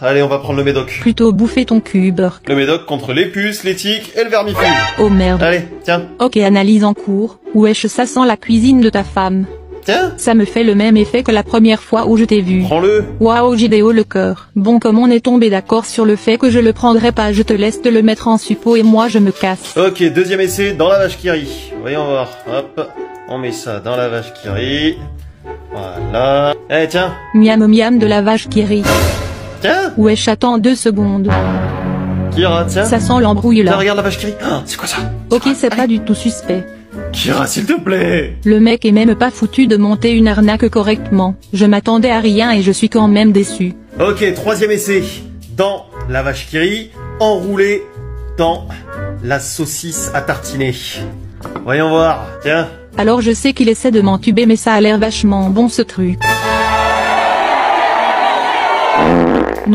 Allez, on va prendre le médoc. Plutôt bouffer ton Burk. Le médoc contre les puces, les tiques et le vermifuge. Oh merde. Allez, tiens, Ok, analyse en cours. Wesh, ça sent la cuisine de ta femme? tiens, Ça me fait le même effet que la première fois où je t'ai vu. prends-le. Waouh, j'ai haut le cœur. Bon, comme on est tombé d'accord sur le fait que je le prendrai pas, je te laisse de le mettre en suppôt et moi je me casse. Ok, deuxième essai dans la vache qui rit. Voyons voir. Hop, on met ça dans la vache qui rit. Voilà. Eh, tiens, Miam miam de la vache qui rit. Tiens, Wesh, attends deux secondes. Kira, tiens. Ça sent l'embrouille Tiens, là. regarde la vache qui rit. Ah, c'est quoi ça Ok, c'est pas du tout suspect. Kira, s'il te plaît. Le mec est même pas foutu de monter une arnaque correctement. Je m'attendais à rien et je suis quand même déçu. Ok, troisième essai. Dans la vache qui rit, enroulé dans la saucisse à tartiner. Voyons voir. Tiens. Alors je sais qu'il essaie de m'entuber mais ça a l'air vachement bon ce truc.